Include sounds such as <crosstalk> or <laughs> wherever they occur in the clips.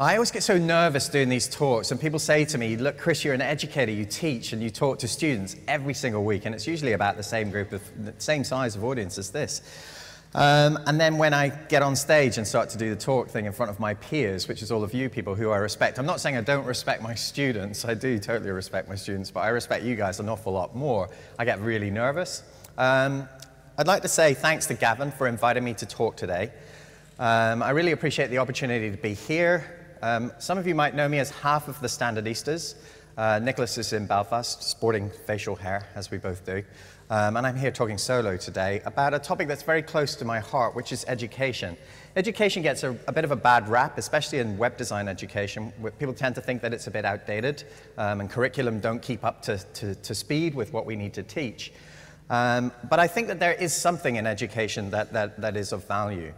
I always get so nervous doing these talks, and people say to me, Look, Chris, you're an educator, you teach and you talk to students every single week, and it's usually about the same group of the same size of audience as this. Um, and then when I get on stage and start to do the talk thing in front of my peers, which is all of you people who I respect, I'm not saying I don't respect my students, I do totally respect my students, but I respect you guys an awful lot more. I get really nervous. Um, I'd like to say thanks to Gavin for inviting me to talk today. Um, I really appreciate the opportunity to be here um, some of you might know me as half of the Standardistas. Uh, Nicklaus is in Belfast, sporting facial hair, as we both do. Um, and I'm here talking solo today about a topic that's very close to my heart, which is education. Education gets a, a bit of a bad rap, especially in web design education. People tend to think that it's a bit outdated, um, and curriculum don't keep up to, to, to, speed with what we need to teach. Um, but I think that there is something in education that, that, that is of value.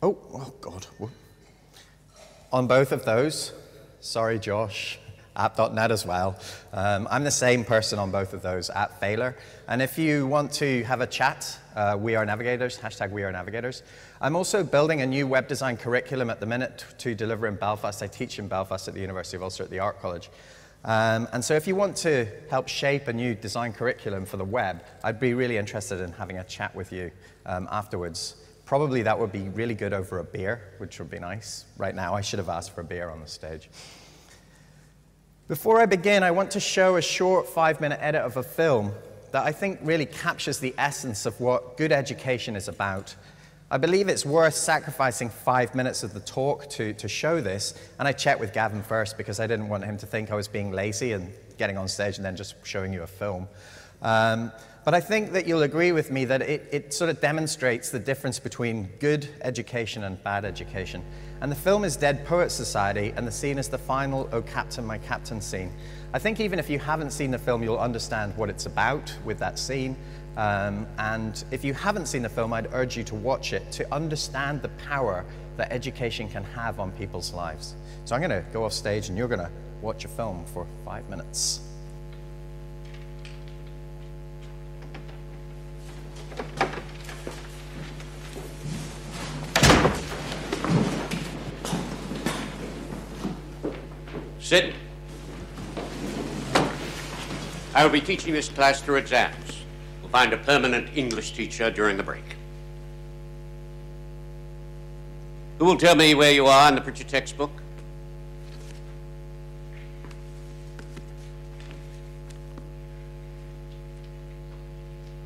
Oh, oh God. On both of those, sorry, Josh, app.net as well. Um, I'm the same person on both of those at Fehler. And if you want to have a chat, uh, we are navigators, hashtag we are navigators. I'm also building a new web design curriculum at the minute to deliver in Belfast. I teach in Belfast at the University of Ulster at the Art College. Um, and so if you want to help shape a new design curriculum for the web, I'd be really interested in having a chat with you um, afterwards. Probably that would be really good over a beer, which would be nice. Right now, I should have asked for a beer on the stage. Before I begin, I want to show a short five minute edit of a film that I think really captures the essence of what good education is about. I believe it's worth sacrificing five minutes of the talk to, to show this, and I checked with Gavin first because I didn't want him to think I was being lazy and getting on stage and then just showing you a film. Um, but I think that you'll agree with me that it, it sort of demonstrates the difference between good education and bad education. And the film is Dead Poets Society, and the scene is the final Oh Captain, My Captain scene. I think even if you haven't seen the film, you'll understand what it's about with that scene. Um, and if you haven't seen the film, I'd urge you to watch it to understand the power that education can have on people's lives. So I'm going to go off stage, and you're going to watch a film for five minutes. Sit. I will be teaching this class through exams. We'll find a permanent English teacher during the break. Who will tell me where you are in the Pritchard textbook?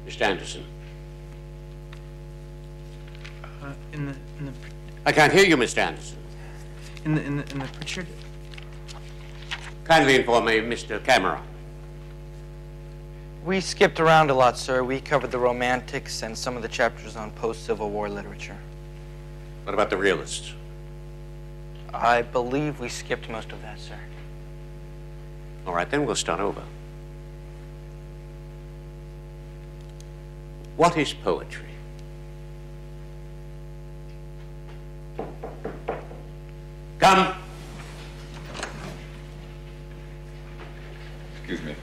Mr. Anderson. I can't hear you, Mr. Anderson. In the, in the, in the Pritchard. Kindly inform me, Mr. Cameron. We skipped around a lot, sir. We covered the romantics and some of the chapters on post-Civil War literature. What about the realists? I believe we skipped most of that, sir. All right, then we'll start over. What is poetry? Come. Excuse me.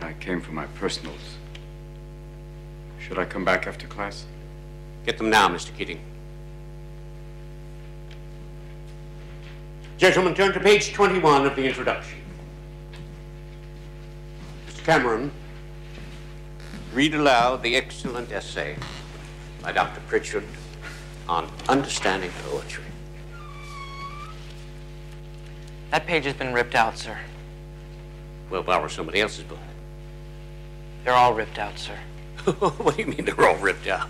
I came for my personals. Should I come back after class? Get them now, Mr. Keating. Gentlemen, turn to page 21 of the introduction. Mr. Cameron, read aloud the excellent essay by Dr. Pritchard on understanding poetry. That page has been ripped out, sir. Well, borrow somebody else's book. They're all ripped out, sir. <laughs> what do you mean they're all ripped out?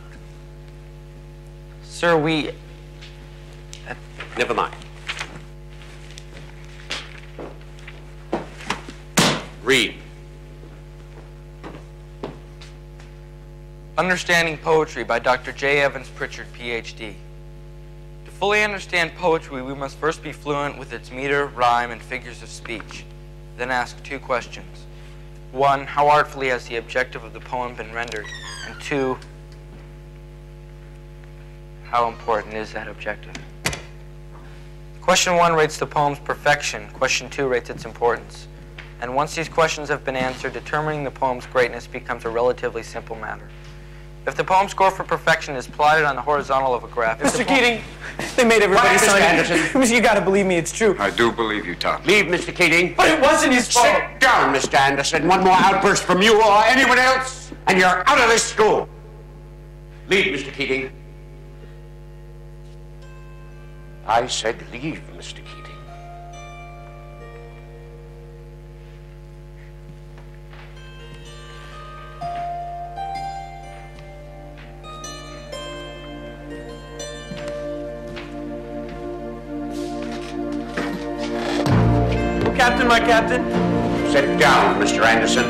Sir, we... Uh, Never mind. Read. Understanding Poetry by Dr. J. Evans Pritchard, Ph.D To fully understand poetry, we must first be fluent with its meter, rhyme, and figures of speech. Then ask two questions. One, how artfully has the objective of the poem been rendered? And two, how important is that objective? Question one rates the poem's perfection. Question two rates its importance. And once these questions have been answered, determining the poem's greatness becomes a relatively simple matter. If the poem score for perfection is plotted on the horizontal of a graph, if the Mr. poem- Keating, they made everybody Quiet, Mr. sign Anderson. it. <laughs> You gotta believe me, it's true. I do believe you, Tom. Leave, Mr. Keating. But it wasn't his fault. Sit down, Mr. Anderson. One more outburst from you or anyone else, and you're out of this school. Leave, Mr. Keating. I said leave, Mr. Keating. Mr. Anderson.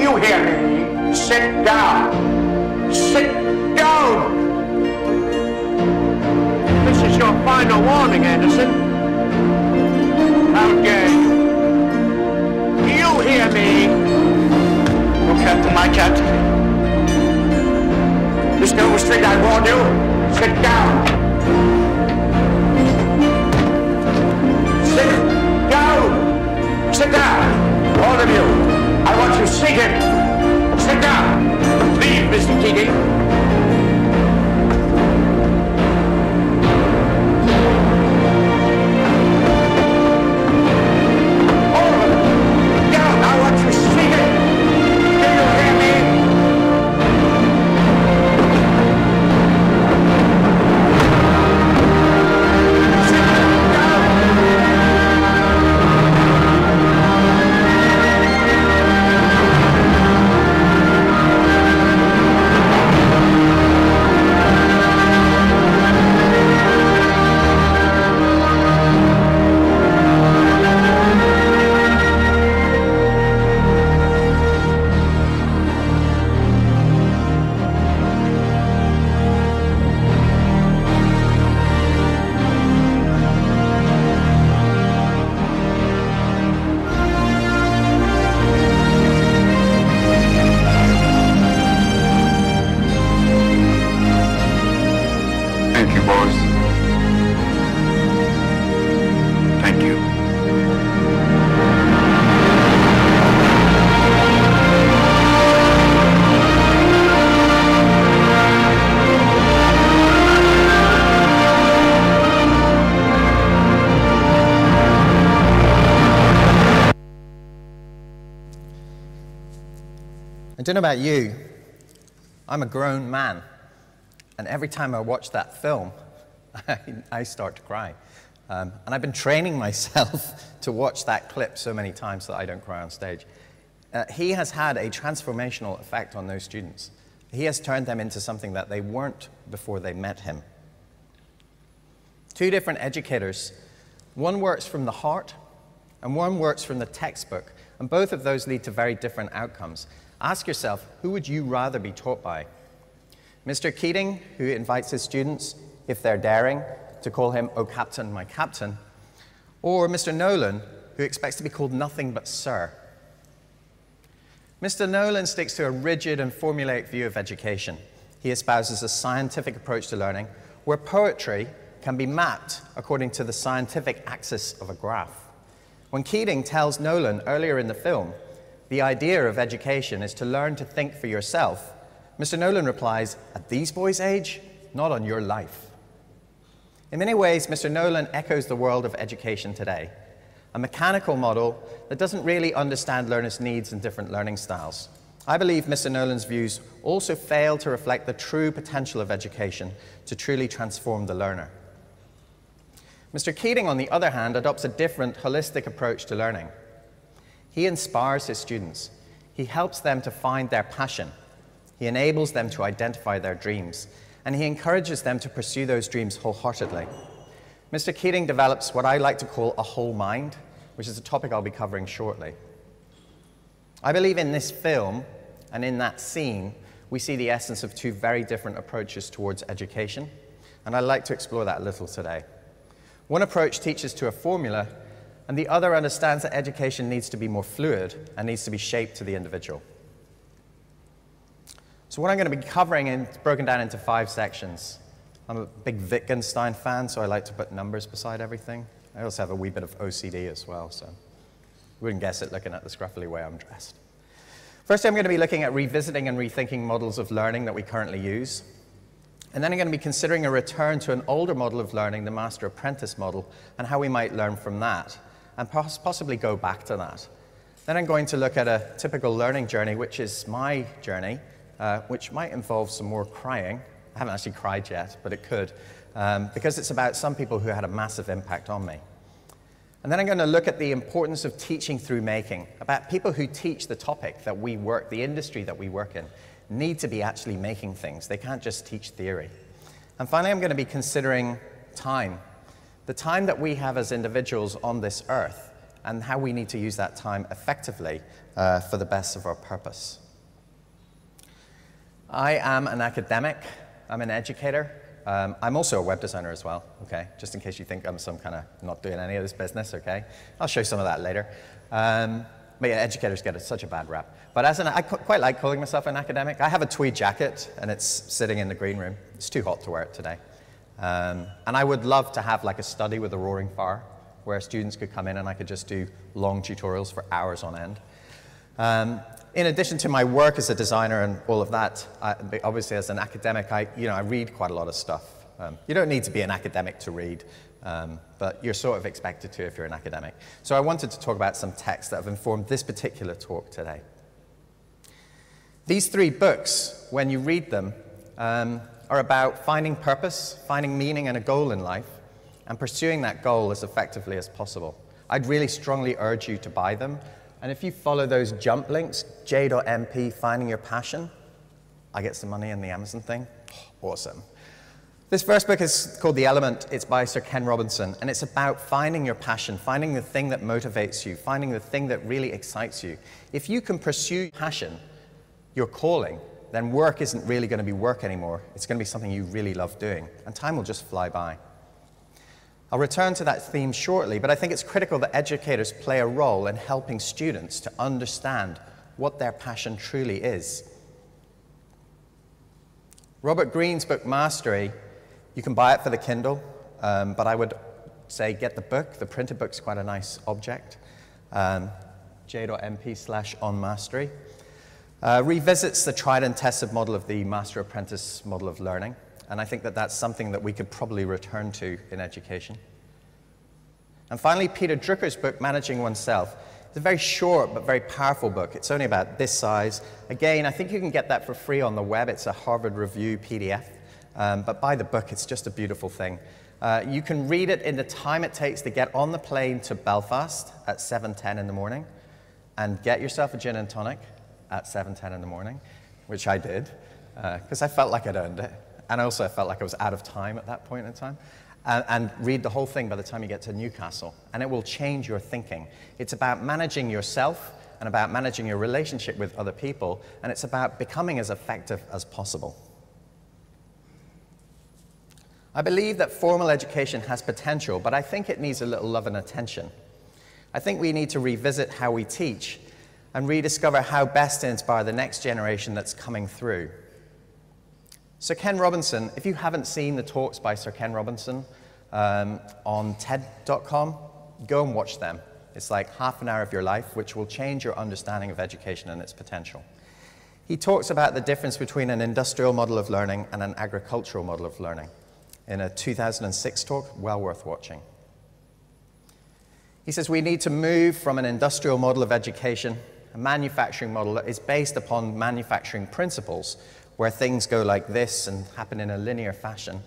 You hear me? Sit down. Sit down. This is your final warning, Anderson. How dare you? You hear me? Oh, Captain, my captain. Mr. Overstreet, I warn you. Sit down. Sit down. All of you. I want you seated. Sit down. Leave, Mr. Keating. Don't know about you, I'm a grown man. And every time I watch that film, <laughs> I, I start to cry. Um, and I've been training <laughs> myself to watch that clip so many times that I don't cry on stage. Uh, he has had a transformational effect on those students. He has turned them into something that they weren't before they met him. Two different educators. One works from the heart, and one works from the textbook. And both of those lead to very different outcomes. Ask yourself, who would you rather be taught by? Mr. Keating, who invites his students, if they're daring, to call him, Oh, Captain, my Captain, or Mr. Nolan, who expects to be called nothing but Sir. Mr. Nolan sticks to a rigid and formulaic view of education. He espouses a scientific approach to learning where poetry can be mapped according to the scientific axis of a graph. When Keating tells Nolan earlier in the film, the idea of education is to learn to think for yourself, Mr. Nolan replies, At these boys' age, not on your life. In many ways, Mr. Nolan echoes the world of education today a mechanical model that doesn't really understand learners' needs and different learning styles. I believe Mr. Nolan's views also fail to reflect the true potential of education to truly transform the learner. Mr. Keating, on the other hand, adopts a different, holistic approach to learning. He inspires his students. He helps them to find their passion. He enables them to identify their dreams. And he encourages them to pursue those dreams wholeheartedly. Mr. Keating develops what I like to call a whole mind, which is a topic I'll be covering shortly. I believe in this film and in that scene, we see the essence of two very different approaches towards education, and I'd like to explore that a little today. One approach teaches to a formula, and the other understands that education needs to be more fluid and needs to be shaped to the individual. So, what I'm going to be covering is broken down into five sections. I'm a big Wittgenstein fan, so I like to put numbers beside everything. I also have a wee bit of OCD as well, so you wouldn't guess it looking at the scruffy way I'm dressed. First, I'm going to be looking at revisiting and rethinking models of learning that we currently use. And then I'm going to be considering a return to an older model of learning, the master apprentice model, and how we might learn from that, and possibly go back to that. Then I'm going to look at a typical learning journey, which is my journey, uh, which might involve some more crying. I haven't actually cried yet, but it could, um, because it's about some people who had a massive impact on me. And then I'm going to look at the importance of teaching through making, about people who teach the topic that we work, the industry that we work in, need to be actually making things. They can't just teach theory. And finally, I'm going to be considering time, the time that we have as individuals on this earth and how we need to use that time effectively uh, for the best of our purpose. I am an academic, I'm an educator. Um, I'm also a web designer as well, okay? Just in case you think I'm some kind of not doing any of this business, okay? I'll show some of that later. Um, but yeah, educators get such a bad rap. But as an, I quite like calling myself an academic. I have a tweed jacket, and it's sitting in the green room. It's too hot to wear it today. Um, and I would love to have like a study with a roaring fire where students could come in and I could just do long tutorials for hours on end. Um, in addition to my work as a designer and all of that, I, obviously as an academic, I, you know, I read quite a lot of stuff. Um, you don't need to be an academic to read, um, but you're sort of expected to if you're an academic. So I wanted to talk about some texts that have informed this particular talk today. These three books, when you read them, um, are about finding purpose, finding meaning and a goal in life, and pursuing that goal as effectively as possible. I'd really strongly urge you to buy them. And if you follow those jump links, j.mp, finding your passion, I get some money in the Amazon thing. Awesome. This first book is called The Element. It's by Sir Ken Robinson, and it's about finding your passion, finding the thing that motivates you, finding the thing that really excites you. If you can pursue passion, your calling, then work isn't really going to be work anymore. It's going to be something you really love doing, and time will just fly by. I'll return to that theme shortly, but I think it's critical that educators play a role in helping students to understand what their passion truly is. Robert Greene's book Mastery, you can buy it for the Kindle, um, but I would say get the book. The printed book's quite a nice object. Um, j.mp slash on mastery. Uh, revisits the tried and tested model of the master apprentice model of learning. And I think that that's something that we could probably return to in education. And finally, Peter Drucker's book, Managing Oneself. It's a very short but very powerful book. It's only about this size. Again, I think you can get that for free on the web. It's a Harvard Review PDF. Um, but buy the book, it's just a beautiful thing. Uh, you can read it in the time it takes to get on the plane to Belfast at 7.10 in the morning and get yourself a gin and tonic at 7.10 in the morning, which I did, because uh, I felt like I'd earned it. And also, I felt like I was out of time at that point in time. And, and read the whole thing by the time you get to Newcastle. And it will change your thinking. It's about managing yourself and about managing your relationship with other people. And it's about becoming as effective as possible. I believe that formal education has potential, but I think it needs a little love and attention. I think we need to revisit how we teach and rediscover how best to inspire the next generation that's coming through. Sir Ken Robinson, if you haven't seen the talks by Sir Ken Robinson um, on TED.com, go and watch them. It's like half an hour of your life, which will change your understanding of education and its potential. He talks about the difference between an industrial model of learning and an agricultural model of learning in a 2006 talk, well worth watching. He says we need to move from an industrial model of education, a manufacturing model that is based upon manufacturing principles, where things go like this and happen in a linear fashion,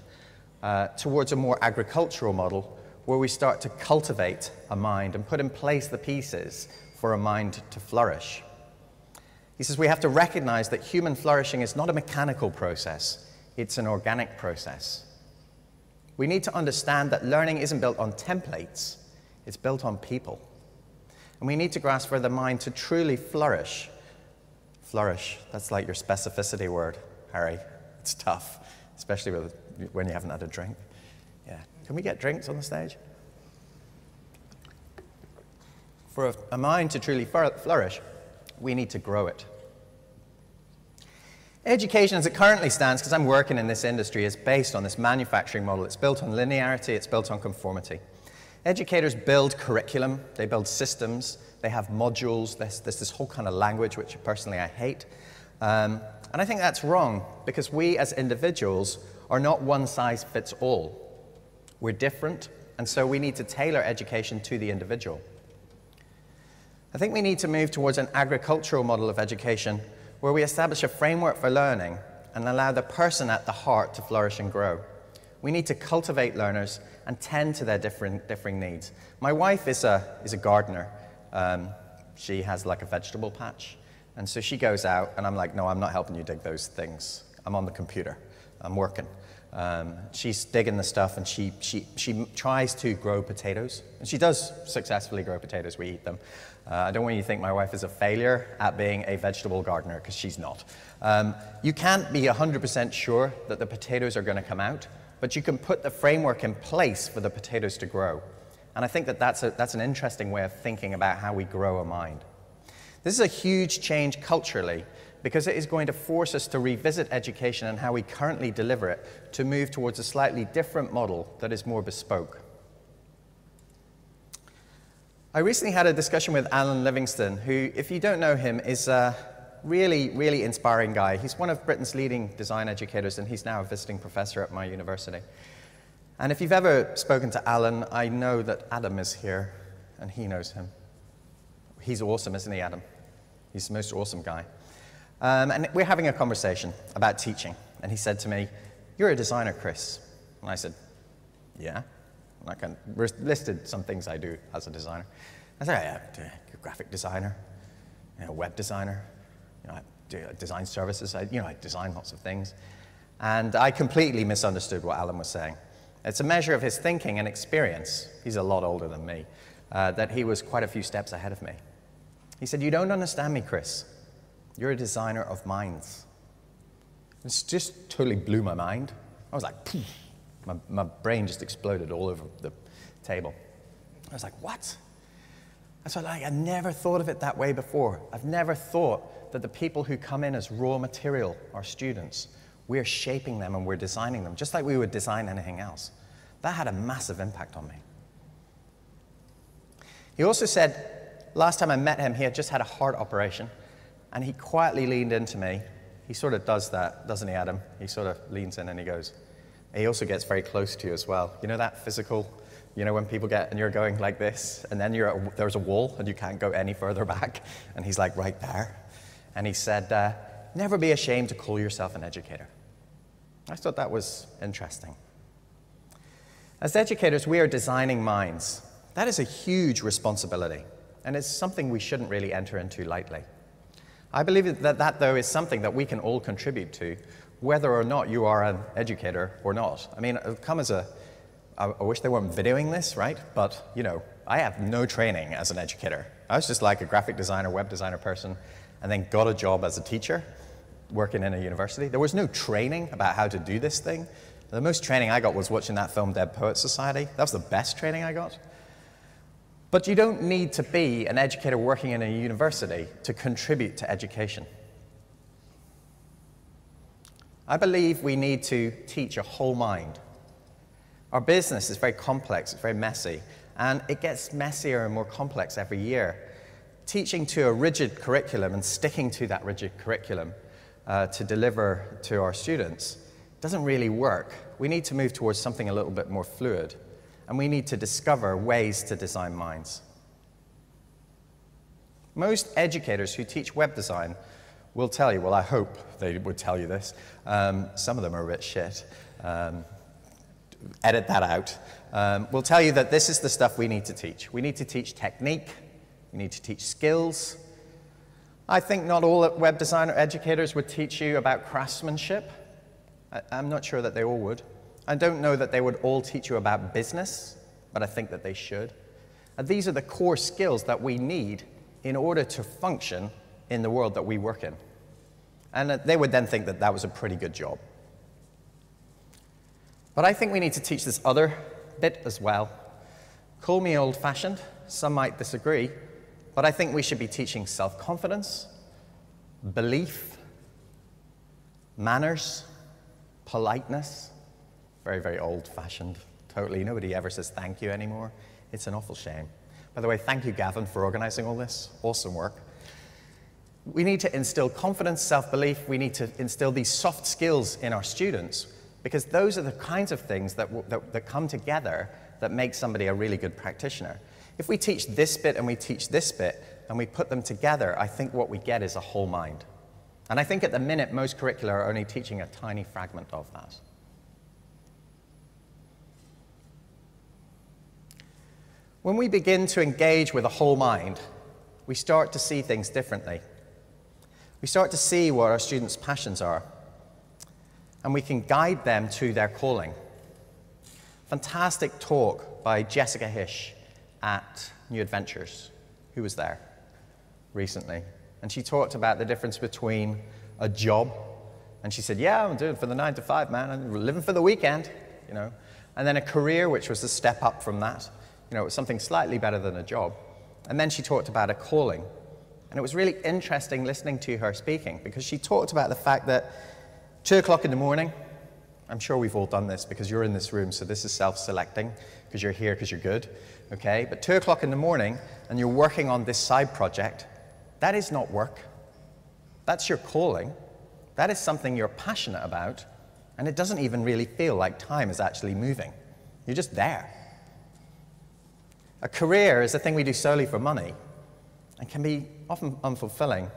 uh, towards a more agricultural model where we start to cultivate a mind and put in place the pieces for a mind to flourish. He says we have to recognize that human flourishing is not a mechanical process, it's an organic process. We need to understand that learning isn't built on templates, it's built on people. And we need to grasp for the mind to truly flourish Flourish. That's like your specificity word, Harry. It's tough, especially with, when you haven't had a drink. Yeah. Can we get drinks on the stage? For a, a mind to truly flourish, we need to grow it. Education, as it currently stands, because I'm working in this industry, is based on this manufacturing model. It's built on linearity, it's built on conformity. Educators build curriculum, they build systems, they have modules, there's, there's this whole kind of language which personally I hate. Um, and I think that's wrong because we as individuals are not one size fits all. We're different, and so we need to tailor education to the individual. I think we need to move towards an agricultural model of education where we establish a framework for learning and allow the person at the heart to flourish and grow. We need to cultivate learners and tend to their different, differing needs. My wife is a, is a gardener. Um, she has like a vegetable patch. And so she goes out, and I'm like, no, I'm not helping you dig those things. I'm on the computer, I'm working. Um, she's digging the stuff, and she, she, she tries to grow potatoes. And she does successfully grow potatoes, we eat them. Uh, I don't want you to think my wife is a failure at being a vegetable gardener, because she's not. Um, you can't be 100% sure that the potatoes are going to come out, but you can put the framework in place for the potatoes to grow. And I think that that's, a, that's an interesting way of thinking about how we grow a mind. This is a huge change culturally because it is going to force us to revisit education and how we currently deliver it to move towards a slightly different model that is more bespoke. I recently had a discussion with Alan Livingston, who, if you don't know him, is a really, really inspiring guy. He's one of Britain's leading design educators, and he's now a visiting professor at my university. And if you've ever spoken to Alan, I know that Adam is here, and he knows him. He's awesome, isn't he, Adam? He's the most awesome guy. Um, and we're having a conversation about teaching. And he said to me, You're a designer, Chris. And I said, Yeah. And I kind of listed some things I do as a designer. I said, yeah, a graphic designer, you web designer, you know, I do design services, I, you know, I design lots of things. And I completely misunderstood what Alan was saying. It's a measure of his thinking and experience. He's a lot older than me, uh, that he was quite a few steps ahead of me. He said, You don't understand me, Chris. You're a designer of minds. This just totally blew my mind. I was like, Poof. My, my brain just exploded all over the table. I was like, what? I said, like, I never thought of it that way before. I've never thought that the people who come in as raw material are students. We're shaping them and we're designing them, just like we would design anything else. That had a massive impact on me. He also said, last time I met him, he had just had a heart operation, and he quietly leaned into me. He sort of does that, doesn't he, Adam? He sort of leans in and he goes, he also gets very close to you as well. You know that physical, you know, when people get and you're going like this, and then you're there's a wall and you can't go any further <laughs> back, and he's like right there. And he said, uh, Never be ashamed to call yourself an educator. I thought that was interesting. As educators, we are designing minds. That is a huge responsibility, and it's something we shouldn't really enter into lightly. I believe that that, though, is something that we can all contribute to whether or not you are an educator or not. I mean, it come as a, I wish they weren't videoing this, right? But, you know, I have no training as an educator. I was just like a graphic designer, web designer person, and then got a job as a teacher working in a university. There was no training about how to do this thing. The most training I got was watching that film Dead Poets Society. That was the best training I got. But you don't need to be an educator working in a university to contribute to education. I believe we need to teach a whole mind. Our business is very complex, it's very messy, and it gets messier and more complex every year. Teaching to a rigid curriculum and sticking to that rigid curriculum uh, to deliver to our students doesn't really work. We need to move towards something a little bit more fluid, and we need to discover ways to design minds. Most educators who teach web design will tell you, well, I hope they would tell you this. Um, some of them are a bit shit. Um, edit that out. Um, will tell you that this is the stuff we need to teach. We need to teach technique, we need to teach skills. I think not all web designer educators would teach you about craftsmanship. I, I'm not sure that they all would. I don't know that they would all teach you about business, but I think that they should. And these are the core skills that we need in order to function in the world that we work in. And uh, they would then think that that was a pretty good job. But I think we need to teach this other bit as well. Call me old fashioned, some might disagree, but I think we should be teaching self confidence, belief, manners, politeness. Very, very old fashioned, totally. Nobody ever says thank you anymore. It's an awful shame. By the way, thank you, Gavin, for organizing all this. Awesome work. We need to instill confidence, self belief. We need to instill these soft skills in our students because those are the kinds of things that, that, that come together that make somebody a really good practitioner. If we teach this bit and we teach this bit and we put them together, I think what we get is a whole mind. And I think at the minute, most curricula are only teaching a tiny fragment of that. When we begin to engage with a whole mind, we start to see things differently. We start to see what our students' passions are, and we can guide them to their calling. Fantastic talk by Jessica Hische at New Adventures, who was there recently. And she talked about the difference between a job, and she said, Yeah, I'm doing for the nine to five, man. I'm living for the weekend, you know. And then a career, which was a step up from that. You know, it was something slightly better than a job. And then she talked about a calling. And it was really interesting listening to her speaking because she talked about the fact that two o'clock in the morning, I'm sure we've all done this because you're in this room, so this is self selecting because you're here because you're good, okay? But two o'clock in the morning and you're working on this side project, that is not work. That's your calling. That is something you're passionate about, and it doesn't even really feel like time is actually moving. You're just there. A career is a thing we do solely for money and can be often unfulfilling.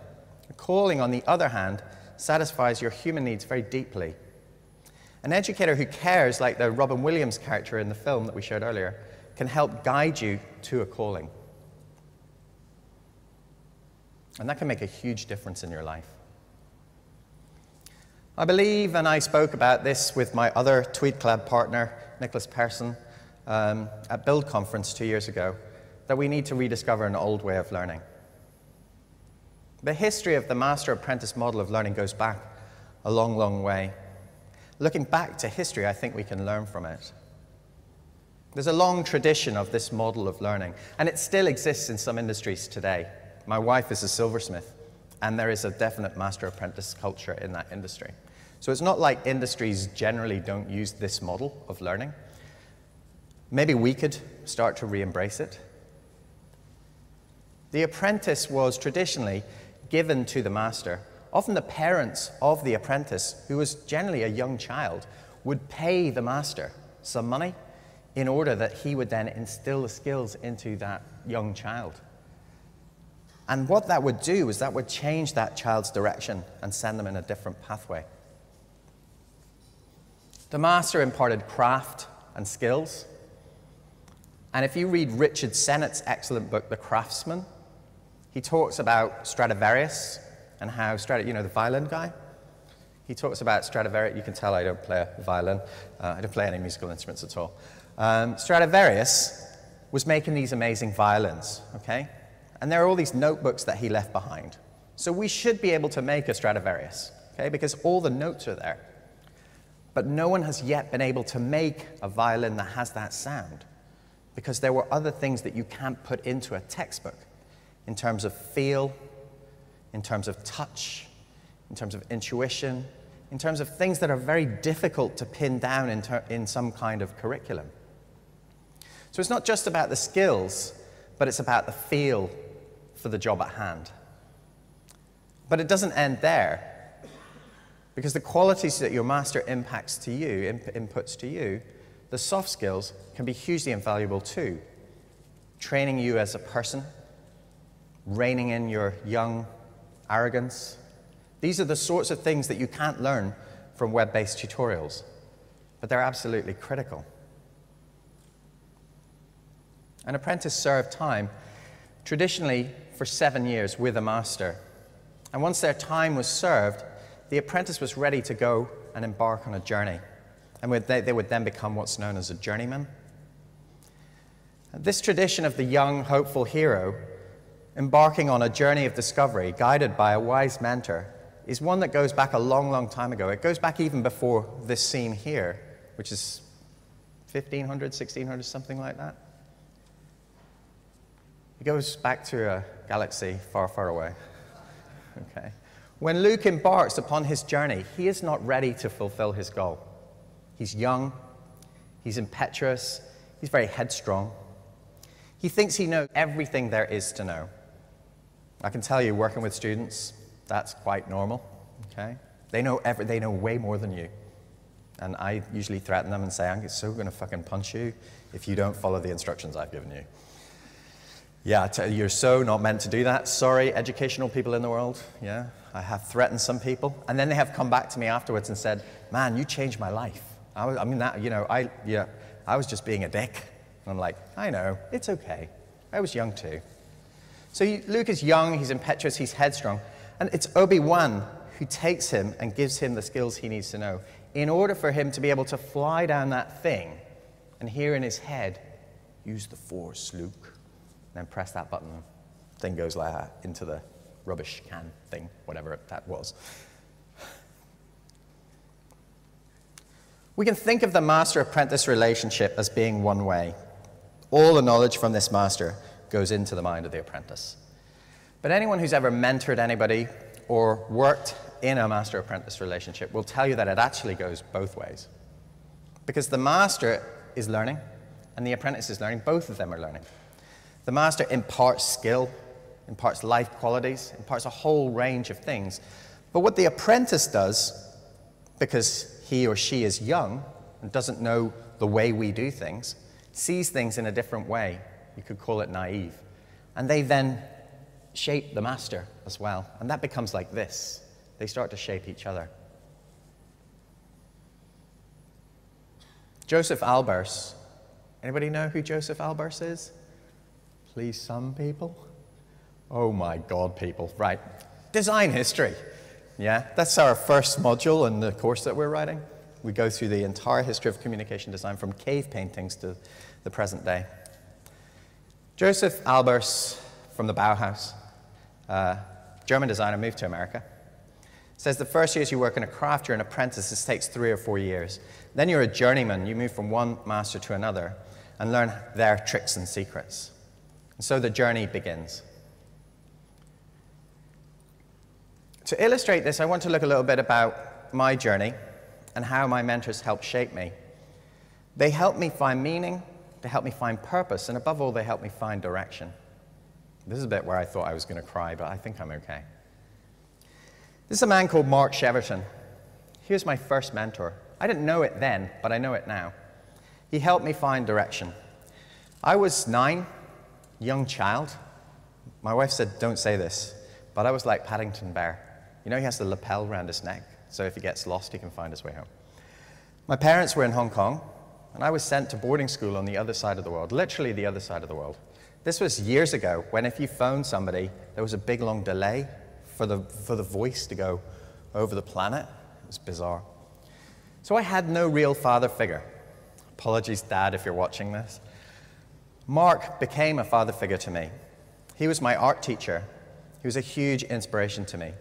A calling, on the other hand, satisfies your human needs very deeply. An educator who cares, like the Robin Williams character in the film that we showed earlier, can help guide you to a calling. And that can make a huge difference in your life. I believe, and I spoke about this with my other Tweed Club partner, Nicklaus Persad, um, at Build Conference two years ago that we need to rediscover an old way of learning. The history of the master apprentice model of learning goes back a long, long way. Looking back to history, I think we can learn from it. There's a long tradition of this model of learning, and it still exists in some industries today. My wife is a silversmith, and there is a definite master apprentice culture in that industry. So it's not like industries generally don't use this model of learning. Maybe we could start to re embrace it. The apprentice was traditionally given to the master. Often the parents of the apprentice, who was generally a young child, would pay the master some money in order that he would then instill the skills into that young child. And what that would do is that would change that child's direction and send them in a different pathway. The master imparted craft and skills. And if you read Richard Sennett's excellent book, The Craftsman, he talks about Stradivarius and how Stradivarius, you know, the violin guy? He talks about Stradivarius. You can tell I don't play a violin. Uh, I don't play any musical instruments at all. Um, Stradivarius was making these amazing violins, okay? And there are all these notebooks that he left behind. So we should be able to make a Stradivarius, okay? Because all the notes are there. But no one has yet been able to make a violin that has that sound because there were other things that you can't put into a textbook in terms of feel, in terms of touch, in terms of intuition, in terms of things that are very difficult to pin down in, in some kind of curriculum. So it's not just about the skills, but it's about the feel for the job at hand. But it doesn't end there. Because the qualities that your master impacts to you, imp inputs to you, the soft skills can be hugely invaluable too. Training you as a person, reining in your young arrogance. These are the sorts of things that you can't learn from web based tutorials, but they're absolutely critical. An apprentice served time traditionally for seven years with a master. And once their time was served, the apprentice was ready to go and embark on a journey and they, they would then become what's known as a journeyman. This tradition of the young, hopeful hero embarking on a journey of discovery guided by a wise mentor is one that goes back a long, long time ago. It goes back even before this scene here, which is 1500, 1600, something like that. It goes back to a galaxy far, far away. <laughs> Okay. When Luke embarks upon his journey, he is not ready to fulfill his goal. He's young, he's impetuous, he's very headstrong. He thinks he knows everything there is to know. I can tell you, working with students, that's quite normal. Okay? They know, every, they know way more than you. And I usually threaten them and say, I'm so going to fucking punch you if you don't follow the instructions I've given you. Yeah, you're so not meant to do that. Sorry, educational people in the world. Yeah, I have threatened some people. And then they have come back to me afterwards and said, Man, you changed my life. I, was, I mean, that, you know, I, yeah, I was just being a dick. And I'm like, I know, it's okay. I was young too. So Luke is young, he's impetuous, he's headstrong. And it's Obi Wan who takes him and gives him the skills he needs to know in order for him to be able to fly down that thing and hear in his head, use the force, Luke. And then press that button. Thing goes like that into the rubbish can thing, whatever that was. We can think of the master apprentice relationship as being one way. All the knowledge from this master goes into the mind of the apprentice. But anyone who's ever mentored anybody or worked in a master apprentice relationship will tell you that it actually goes both ways. Because the master is learning and the apprentice is learning, both of them are learning. The master imparts skill, imparts life qualities, imparts a whole range of things. But what the apprentice does, because he or she is young and doesn't know the way we do things, sees things in a different way. You could call it naive. And they then shape the master as well. And that becomes like this they start to shape each other. Josef Albers. Anybody know who Josef Albers is? Please, some people. Oh my God, people. Right. Design history. Yeah, that's our first module in the course that we're writing. We go through the entire history of communication design from cave paintings to the present day. Josef Albers from the Bauhaus, uh, German designer, moved to America. Says the first years you work in a craft, you're an apprentice, this takes three or four years. Then you're a journeyman, you move from one master to another and learn their tricks and secrets. And so the journey begins. To illustrate this, I want to look a little bit about my journey and how my mentors helped shape me. They helped me find meaning, they helped me find purpose, and above all, they helped me find direction. This is a bit where I thought I was going to cry, but I think I'm okay. This is a man called Mark Cheverton. He was my first mentor. I didn't know it then, but I know it now. He helped me find direction. I was nine, young child. My wife said, Don't say this, but I was like Paddington Bear. You know, he has the lapel around his neck, so if he gets lost, he can find his way home. My parents were in Hong Kong, and I was sent to boarding school on the other side of the world, literally the other side of the world. This was years ago when if you phoned somebody, there was a big long delay for the, for the voice to go over the planet. It was bizarre. So I had no real father figure. Apologies, Dad, if you're watching this. Mark became a father figure to me. He was my art teacher. He was a huge inspiration to me.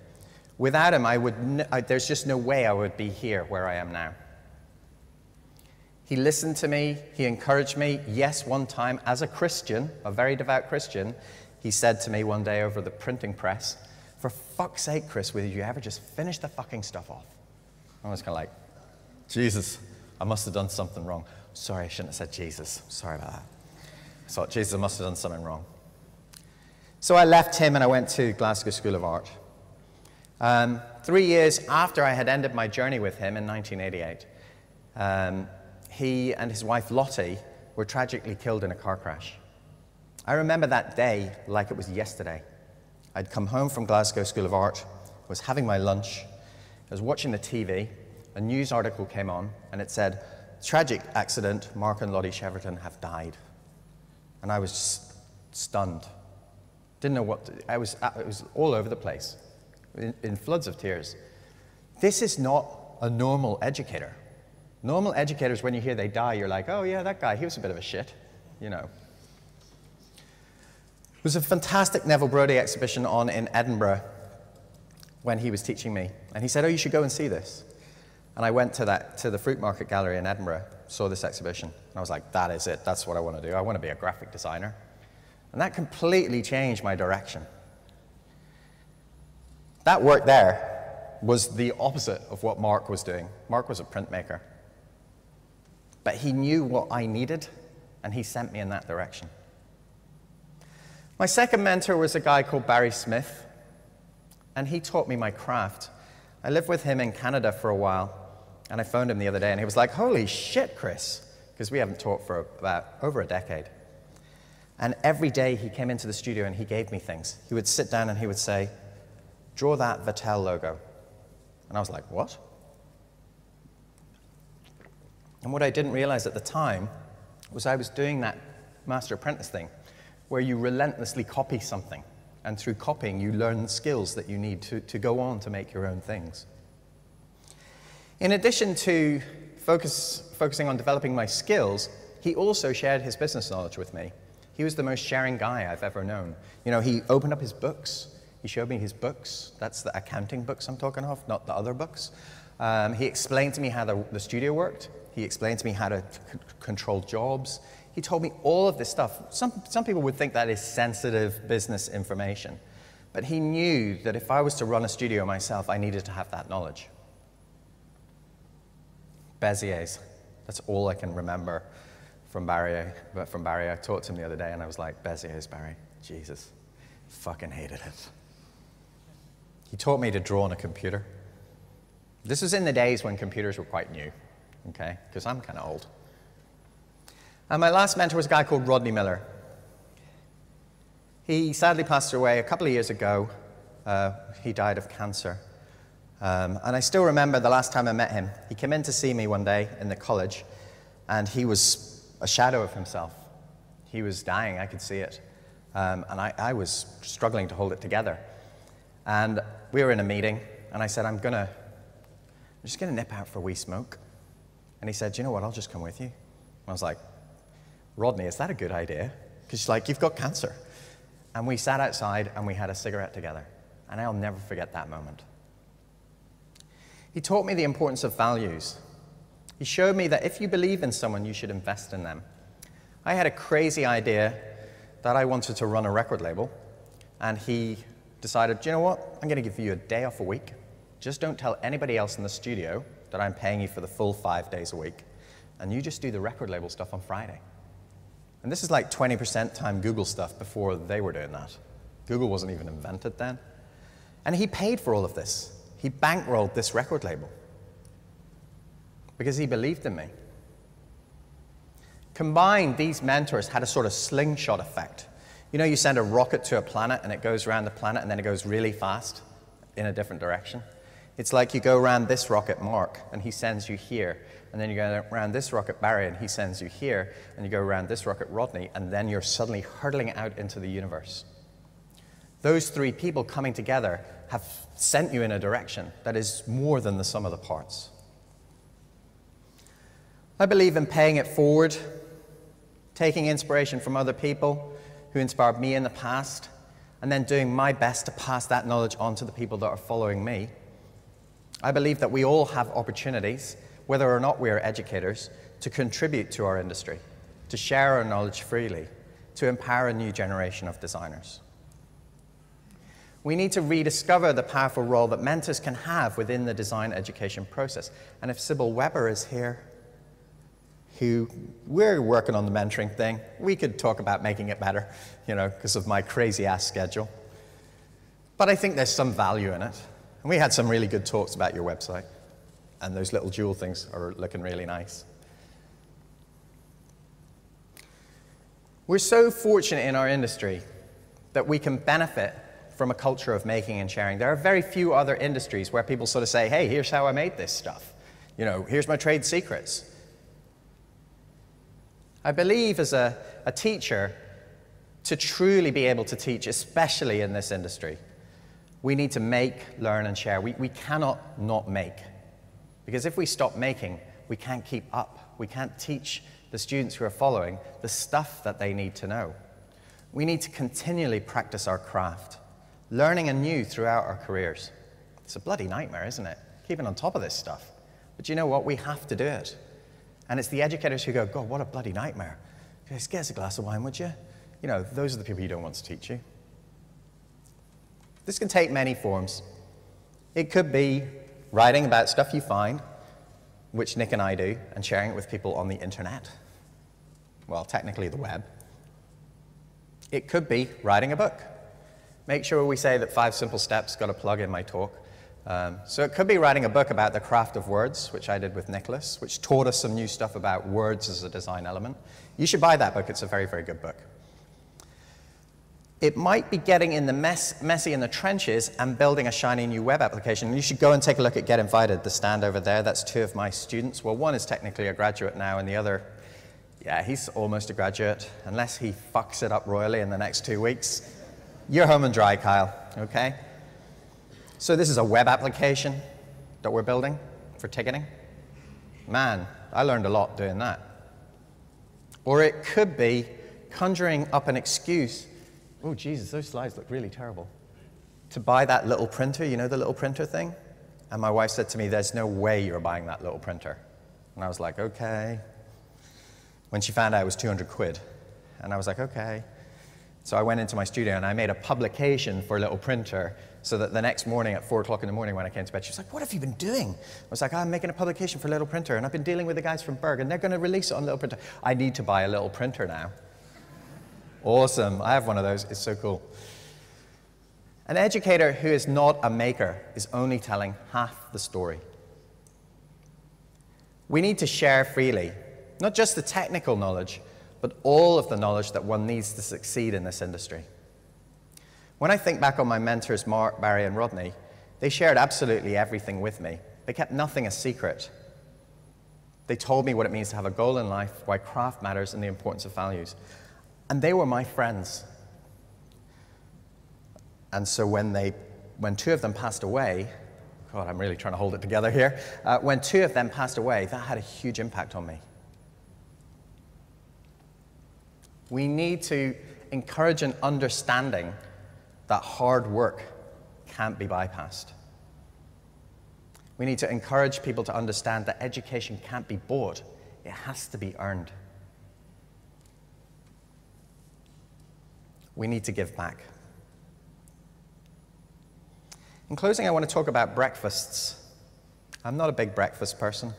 Without him, I would there's just no way I would be here where I am now. He listened to me, he encouraged me. Yes, one time, as a Christian, a very devout Christian, he said to me one day over the printing press, For fuck's sake, Chris, will you ever just finish the fucking stuff off? I was kind of like, Jesus, I must have done something wrong. Sorry, I shouldn't have said Jesus. Sorry about that. I thought, Jesus, I must have done something wrong. So I left him and I went to Glasgow School of Art. Um, three years after I had ended my journey with him in 1988, um, he and his wife Lottie were tragically killed in a car crash. I remember that day like it was yesterday. I'd come home from Glasgow School of Art, was having my lunch, I was watching the TV, a news article came on, and it said, Tragic accident, Mark and Lottie Cheverton have died. And I was stunned. Didn't know what, to, I was, it was all over the place, in, in floods of tears. This is not a normal educator. Normal educators, when you hear they die, you're like, oh yeah, that guy, he was a bit of a shit, you know. It was a fantastic Neville Brody exhibition on in Edinburgh when he was teaching me. And he said, oh, you should go and see this. And I went to, that, to the Fruitmarket Gallery in Edinburgh, saw this exhibition, and I was like, that is it, that's what I want to do. I want to be a graphic designer. And that completely changed my direction. That work there was the opposite of what Mark was doing. Mark was a printmaker. But he knew what I needed, and he sent me in that direction. My second mentor was a guy called Barry Smith, and he taught me my craft. I lived with him in Canada for a while, and I phoned him the other day, and he was like, Holy shit, Chris, because we haven't talked for about over a decade. And every day he came into the studio and he gave me things. He would sit down and he would say, Draw that Vatel logo. And I was like, What? And what I didn't realize at the time was I was doing that master apprentice thing where you relentlessly copy something. And through copying, you learn the skills that you need to, to go on to make your own things. In addition to focus, focusing on developing my skills, he also shared his business knowledge with me. He was the most sharing guy I've ever known. You know, he opened up his books. He showed me his books. That's the accounting books I'm talking of, not the other books. Um, he explained to me how the, the studio worked. He explained to me how to c- control jobs. He told me all of this stuff. Some, some people would think that is sensitive business information. But he knew that if I was to run a studio myself, I needed to have that knowledge. Bezier's. That's all I can remember from Barry. But from Barry, I talked to him the other day and I was like, Bezier's, Barry. Jesus. Fucking hated it. He taught me to draw on a computer. This was in the days when computers were quite new, okay? Because I'm kind of old. And my last mentor was a guy called Rodney Miller. He sadly passed away a couple of years ago. Uh, he died of cancer. Um, and I still remember the last time I met him. He came in to see me one day in the college, and he was a shadow of himself. He was dying, I could see it. Um, and I, I was struggling to hold it together. And we were in a meeting, and I said, I'm gonna, I'm just gonna nip out for a wee smoke. And he said, you know what? I'll just come with you. And I was like, Rodney, is that a good idea? Because like, You've got cancer. And we sat outside and we had a cigarette together. And I'll never forget that moment. He taught me the importance of values. He showed me that if you believe in someone, you should invest in them. I had a crazy idea that I wanted to run a record label, and he decided, Do you know what? I'm going to give you a day off a week. Just don't tell anybody else in the studio that I'm paying you for the full five days a week, and you just do the record label stuff on Friday. And this is like 20% time Google stuff before they were doing that. Google wasn't even invented then. And he paid for all of this. He bankrolled this record label because he believed in me. Combined, these mentors had a sort of slingshot effect. You know, you send a rocket to a planet and it goes around the planet and then it goes really fast in a different direction. It's like you go around this rocket, Mark, and he sends you here. And then you go around this rocket, Barry, and he sends you here. And you go around this rocket, Rodney, and then you're suddenly hurtling out into the universe. Those three people coming together have sent you in a direction that is more than the sum of the parts. I believe in paying it forward, taking inspiration from other people who inspired me in the past, and then doing my best to pass that knowledge on to the people that are following me. I believe that we all have opportunities, whether or not we are educators, to contribute to our industry, to share our knowledge freely, to empower a new generation of designers. We need to rediscover the powerful role that mentors can have within the design education process. And if Sybil Weber is here, who we're working on the mentoring thing, we could talk about making it better, you know, because of my crazy ass schedule. But I think there's some value in it. And we had some really good talks about your website. And those little jewel things are looking really nice. We're so fortunate in our industry that we can benefit from a culture of making and sharing. There are very few other industries where people sort of say, hey, here's how I made this stuff. You know, here's my trade secrets. I believe as a, a teacher, to truly be able to teach, especially in this industry, we need to make, learn, and share. We, we cannot not make. Because if we stop making, we can't keep up. We can't teach the students who are following the stuff that they need to know. We need to continually practice our craft, learning anew throughout our careers. It's a bloody nightmare, isn't it? Keeping on top of this stuff. But you know what? We have to do it. And it's the educators who go, God, what a bloody nightmare. Just get us a glass of wine, would you? You know, those are the people you don't want to teach you. This can take many forms. It could be writing about stuff you find, which Nick and I do, and sharing it with people on the internet. Well, technically the web. It could be writing a book. Make sure we say that five simple steps got a plug in my talk. Um, so it could be writing a book about the craft of words, which I did with Nicklaus, which taught us some new stuff about words as a design element. You should buy that book. It's a very, very good book. It might be getting in the mess, messy in the trenches and building a shiny new web application. You should go and take a look at Get Invited, the stand over there. That's two of my students. Well, one is technically a graduate now, and the other, yeah, he's almost a graduate. Unless he fucks it up royally in the next two weeks, you're home and dry, Kyle, okay? So this is a web application that we're building for ticketing. Man, I learned a lot doing that. Or it could be conjuring up an excuse oh, Jesus, those slides look really terrible. To buy that little printer, you know the little printer thing? And my wife said to me, There's no way you're buying that little printer. And I was like, Okay. When she found out it was 200 quid. And I was like, Okay. So I went into my studio and I made a publication for a little printer so that the next morning at 4 o'clock in the morning when I came to bed, she was like, What have you been doing? I was like, I'm making a publication for little printer and I've been dealing with the guys from Berg and they're going to release it on little printer. I need to buy a little printer now. Awesome. I have one of those. It's so cool. An educator who is not a maker is only telling half the story. We need to share freely, not just the technical knowledge, but all of the knowledge that one needs to succeed in this industry. When I think back on my mentors, Mark, Barry, and Rodney, they shared absolutely everything with me. They kept nothing a secret. They told me what it means to have a goal in life, why craft matters, and the importance of values. And they were my friends. And so when, they, when two of them passed away, God, I'm really trying to hold it together here. Uh, when two of them passed away, that had a huge impact on me. We need to encourage an understanding that hard work can't be bypassed. We need to encourage people to understand that education can't be bought, it has to be earned. We need to give back. In closing, I want to talk about breakfasts. I'm not a big breakfast person.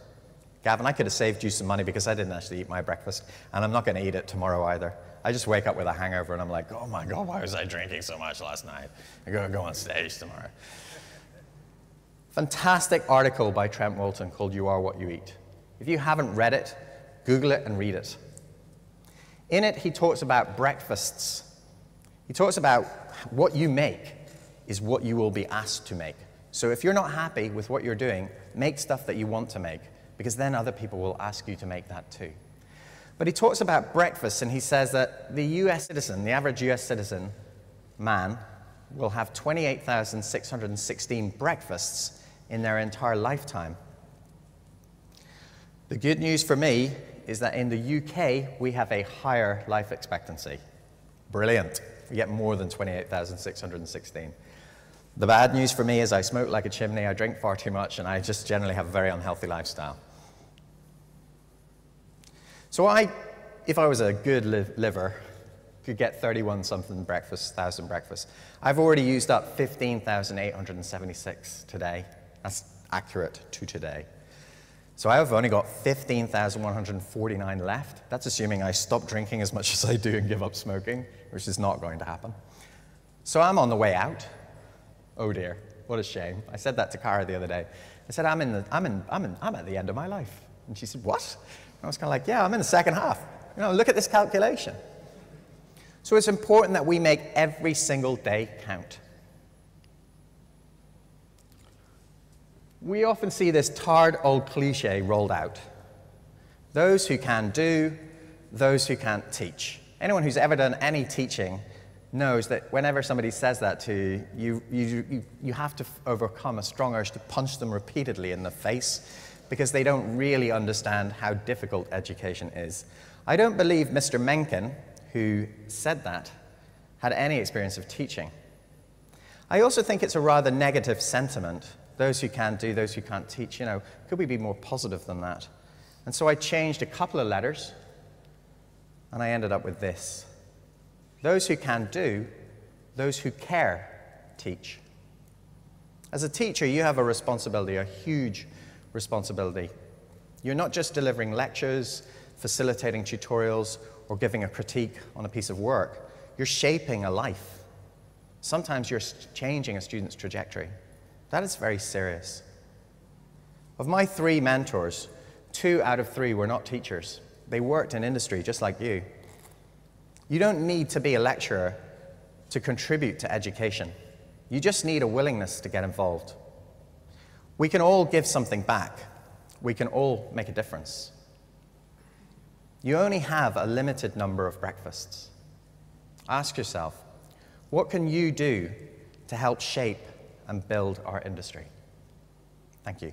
Gavin, I could have saved you some money because I didn't actually eat my breakfast, and I'm not going to eat it tomorrow either. I just wake up with a hangover and I'm like, oh my God, why was I drinking so much last night? I'm going to go on stage tomorrow. Fantastic article by Trent Walton called You Are What You Eat. If you haven't read it, Google it and read it. In it, he talks about breakfasts he talks about what you make is what you will be asked to make. So if you're not happy with what you're doing, make stuff that you want to make, because then other people will ask you to make that too. But he talks about breakfast, and he says that the US citizen, the average US citizen man, will have 28,616 breakfasts in their entire lifetime. The good news for me is that in the UK, we have a higher life expectancy. Brilliant. Get more than 28,616. The bad news for me is I smoke like a chimney, I drink far too much, and I just generally have a very unhealthy lifestyle. So I, if I was a good li liver, could get 31 something breakfast, thousand breakfasts. I've already used up 15,876 today. That's accurate to today. So I've only got 15,149 left. That's assuming I stop drinking as much <laughs> as I do and give up smoking, which is not going to happen. So I'm on the way out. Oh dear, what a shame. I said that to Cara the other day. I said, I'm, in the, I'm, in, I'm, in, I'm at the end of my life. And she said, What? And I was kind of like, Yeah, I'm in the second half. You know, look at this calculation. So it's important that we make every single day count. We often see this tarred old cliche rolled out those who can do, those who can't teach. Anyone who's ever done any teaching knows that whenever somebody says that to you, you, you, you have to overcome a strong urge to punch them repeatedly in the face because they don't really understand how difficult education is. I don't believe Mr. Mencken, who said that, had any experience of teaching. I also think it's a rather negative sentiment those who can do, those who can't teach. You know, could we be more positive than that? And so I changed a couple of letters, and I ended up with this Those who can do, those who care, teach. As a teacher, you have a responsibility, a huge responsibility. You're not just delivering lectures, facilitating tutorials, or giving a critique on a piece of work. you're shaping a life. Sometimes you're changing a student's trajectory. That is very serious. Of my three mentors, two out of three were not teachers. They worked in industry just like you. You don't need to be a lecturer to contribute to education. You just need a willingness to get involved. We can all give something back. We can all make a difference. You only have a limited number of breakfasts. Ask yourself, what can you do to help shape and build our industry? Thank you.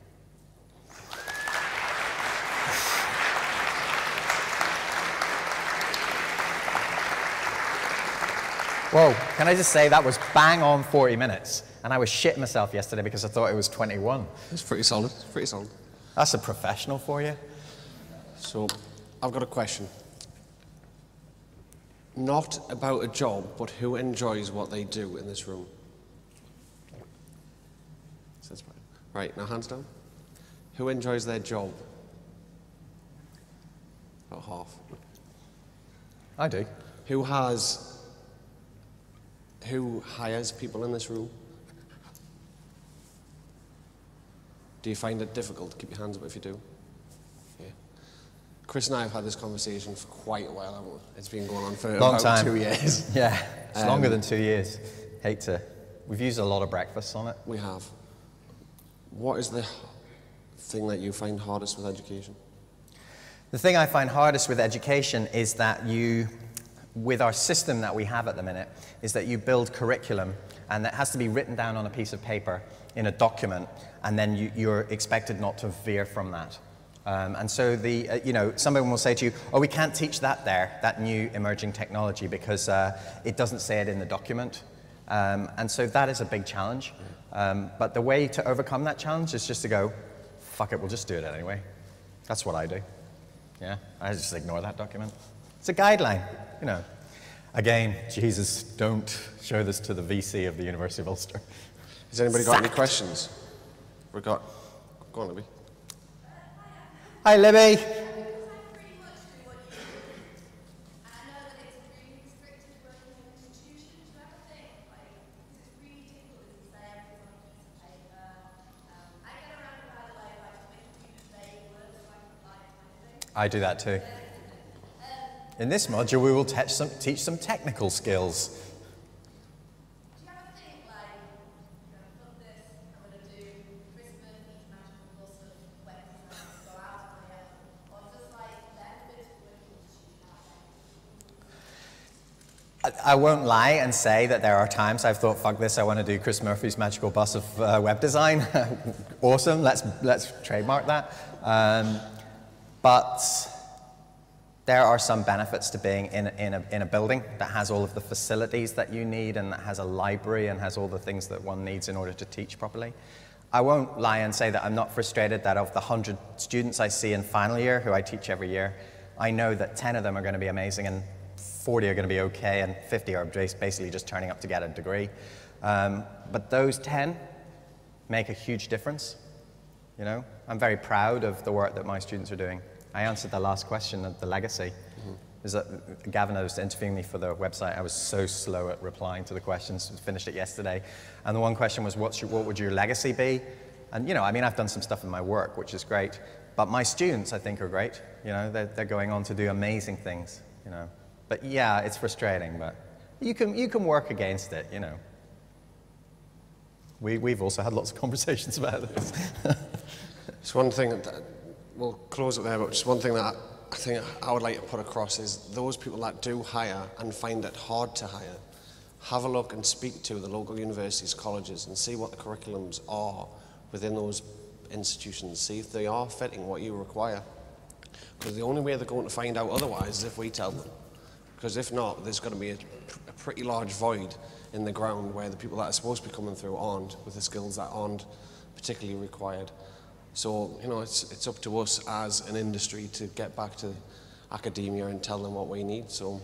Whoa, can I just say that was bang on 40 minutes? And I was shitting myself yesterday because I thought it was 21. It's pretty solid. Pretty solid. That's a professional for you. So, I've got a question. Not about a job, but who enjoys what they do in this room? Says Brian. Right, now hands down. Who enjoys their job? About half. I do. Who has who hires people in this room? Do you find it difficult? To keep your hands up if you do. Yeah. Chris and I have had this conversation for quite a while, haven't we? It's been going on for Long about time. two years. <laughs> Yeah, it's Um, longer than two years. Hate to. We've used a lot of breakfasts on it. We have. What is the thing that you find hardest with education? The thing I find hardest with education is that you, with our system that we have at the minute, is that you build curriculum and that has to be written down on a piece of paper in a document, and then you, you're expected not to veer from that. Um, and so the, uh, you know, someone will say to you, oh, we can't teach that there, that new emerging technology, because uh, it doesn't say it in the document. Um, and so that is a big challenge. Um, but the way to overcome that challenge is just to go, fuck it, we'll just do it anyway. That's what I do. Yeah, I just ignore that document. It's a guideline, you know. Again, Jesus, don't show this to the VC of the University of Ulster. Has anybody got any questions? We've got. Go on, Libby. Hi, Libby. I do that too. In this module, we will teach some, teach some technical skills. I- won't lie and say that there are times I've thought, fuck this, I want to do Chris Murphy's magical bus of uh, web design. <laughs> awesome, let's, let's trademark that. Um, but there are some benefits to being in, a- in, a, in a building that has all of the facilities that you need and that has a library and has all the things that one needs in order to teach properly. I won't lie and say that I'm not frustrated that of the 100 students I see in final year, who I teach every year, I know that 10 of them are going to be amazing and 40 are going to be okay and 50 are basically just turning up to get a degree. Um, but those 10 make a huge difference. You know, I'm very proud of the work that my students are doing. I answered the last question of the legacy. Mm-hmm. Is that Gavin was interviewing me for the website. I was so slow at replying to the questions. Finished it yesterday, and the one question was, What's your, "What would your legacy be?" And you know, I mean, I've done some stuff in my work, which is great. But my students, I think, are great. You know, they're, they're going on to do amazing things. You know, but yeah, it's frustrating, but you can you can work against it. You know. We, we've also had lots of conversations about this. <laughs> Just one thing, that, we'll close it there, but just one thing that I think I would like to put across is those people that do hire and find it hard to hire, have a look and speak to the local universities, colleges, and see what the curriculums are within those institutions. See if they are fitting what you require. Because the only way they're going to find out otherwise is if we tell them. Because if not, there's going to be a, a pretty large void in the ground where the people that are supposed to be coming through aren't, with the skills that aren't particularly required. So, you know, it's, it's up to us as an industry to get back to academia and tell them what we need. So